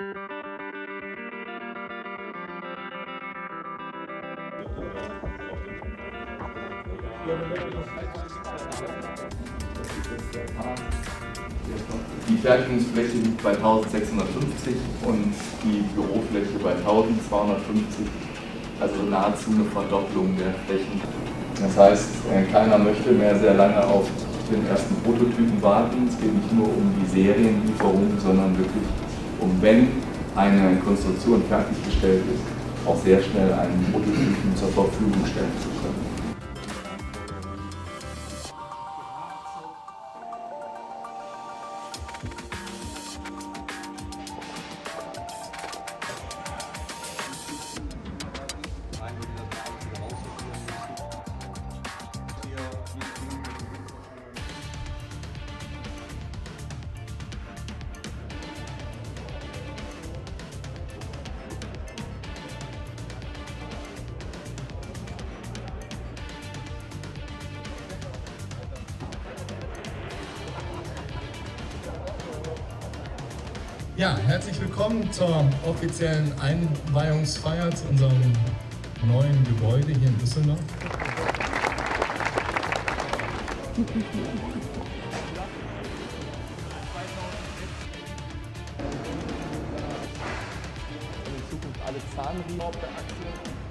Die Fertigungsfläche liegt bei 1650 und die Bürofläche bei 1250, also nahezu eine Verdopplung der Flächen. Das heißt, keiner möchte mehr sehr lange auf den ersten Prototypen warten. Es geht nicht nur um die Serienlieferung, sondern wirklich wenn eine Konstruktion fertiggestellt ist, auch sehr schnell einen Prototypen zur Verfügung stellen zu können. Ja, herzlich willkommen zur offiziellen Einweihungsfeier zu unserem neuen Gebäude hier in Düsseldorf. In Zukunft alle Zahnriemen auf der Achse